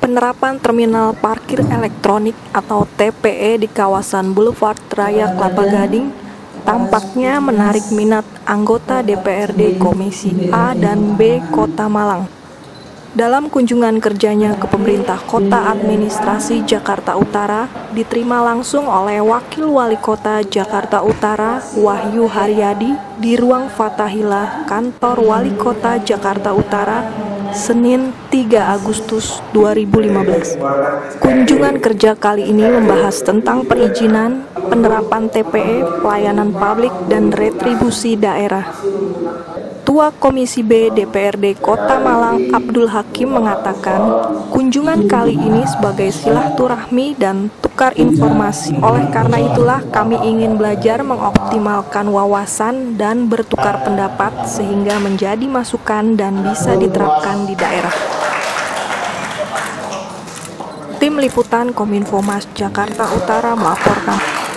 Penerapan terminal parkir elektronik atau TPE di kawasan Boulevard Raya Kelapa Gading tampaknya menarik minat anggota DPRD Komisi A dan B Kota Malang. Dalam kunjungan kerjanya ke pemerintah kota administrasi Jakarta Utara, diterima langsung oleh Wakil Wali Kota Jakarta Utara Wahyu Haryadi di ruang Fatahila kantor Wali Kota Jakarta Utara Senin 3 Agustus 2015. Kunjungan kerja kali ini membahas tentang perizinan, penerapan TPE, pelayanan publik, dan retribusi daerah. Ketua Komisi B DPRD Kota Malang Abdul Hakim mengatakan kunjungan kali ini sebagai silaturahmi dan tukar informasi. Oleh karena itulah kami ingin belajar mengoptimalkan wawasan dan bertukar pendapat sehingga menjadi masukan dan bisa diterapkan di daerah. Tim Liputan Kominfo Mas Jakarta Utara melaporkan.